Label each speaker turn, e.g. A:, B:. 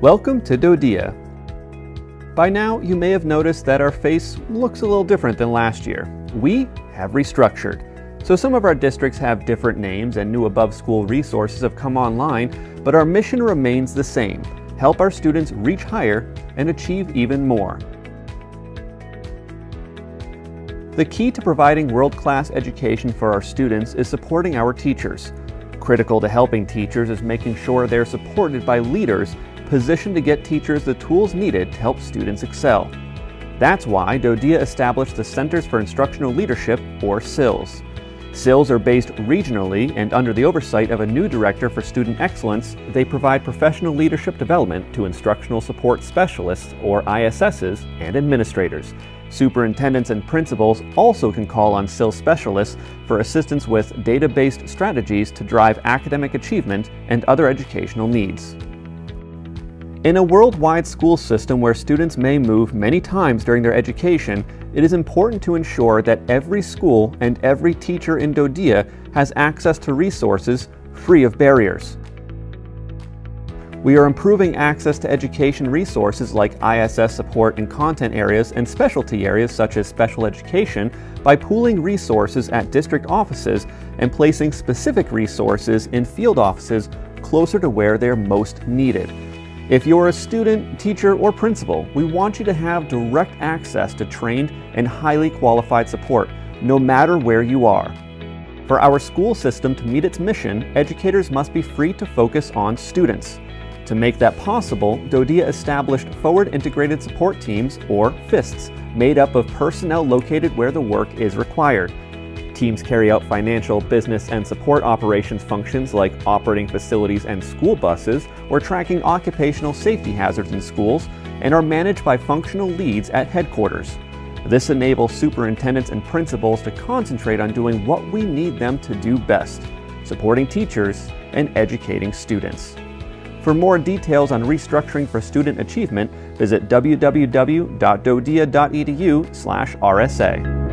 A: Welcome to DoDEA. By now, you may have noticed that our face looks a little different than last year. We have restructured. So some of our districts have different names and new above school resources have come online, but our mission remains the same. Help our students reach higher and achieve even more. The key to providing world-class education for our students is supporting our teachers. Critical to helping teachers is making sure they're supported by leaders positioned to get teachers the tools needed to help students excel. That's why DoDEA established the Centers for Instructional Leadership, or CILS. CILS are based regionally and under the oversight of a new Director for Student Excellence, they provide professional leadership development to instructional support specialists, or ISSs, and administrators. Superintendents and principals also can call on CILS specialists for assistance with data-based strategies to drive academic achievement and other educational needs. In a worldwide school system where students may move many times during their education, it is important to ensure that every school and every teacher in DoDEA has access to resources free of barriers. We are improving access to education resources like ISS support in content areas and specialty areas such as special education by pooling resources at district offices and placing specific resources in field offices closer to where they're most needed. If you're a student, teacher, or principal, we want you to have direct access to trained and highly qualified support, no matter where you are. For our school system to meet its mission, educators must be free to focus on students. To make that possible, DoDEA established Forward Integrated Support Teams, or FISTs, made up of personnel located where the work is required. Teams carry out financial, business, and support operations functions like operating facilities and school buses, or tracking occupational safety hazards in schools, and are managed by functional leads at headquarters. This enables superintendents and principals to concentrate on doing what we need them to do best, supporting teachers and educating students. For more details on restructuring for student achievement, visit www.dodea.edu/rsa.